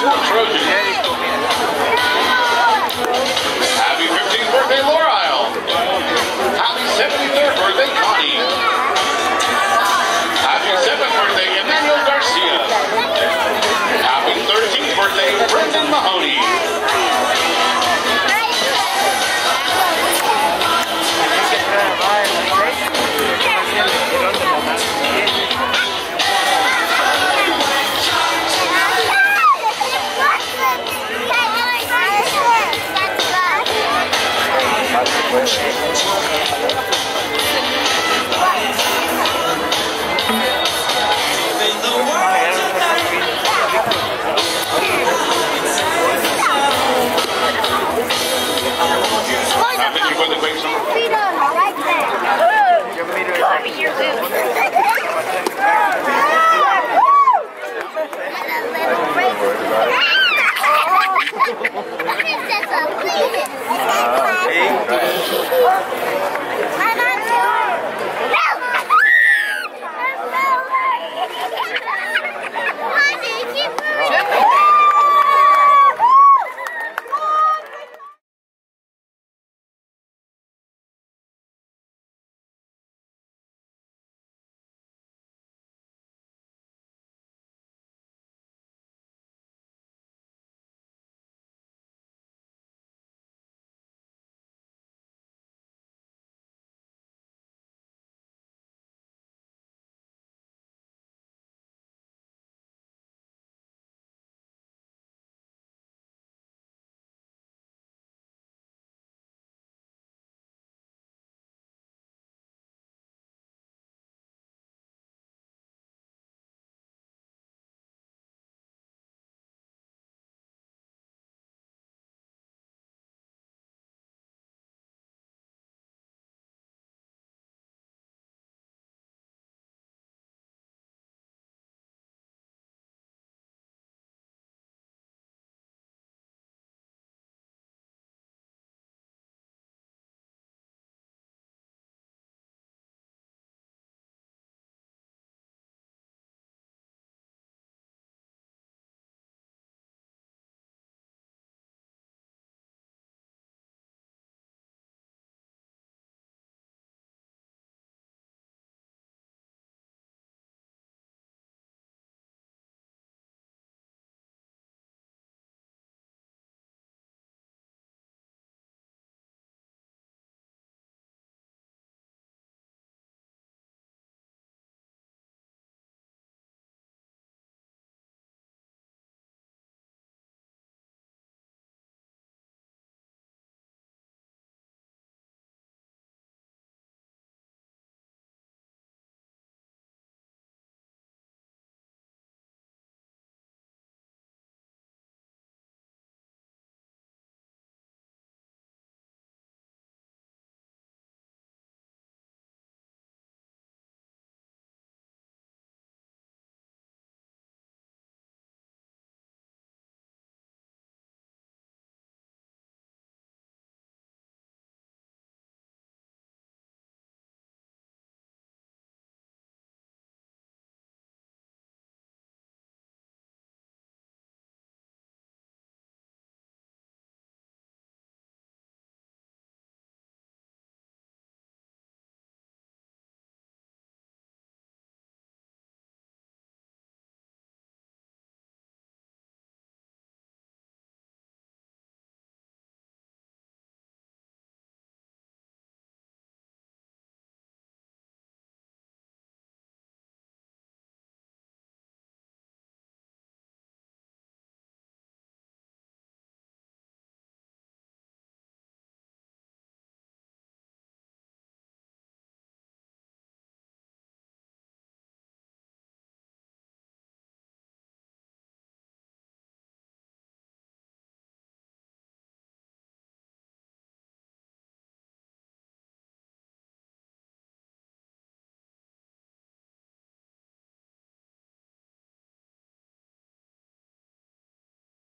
Foxwood Trojans.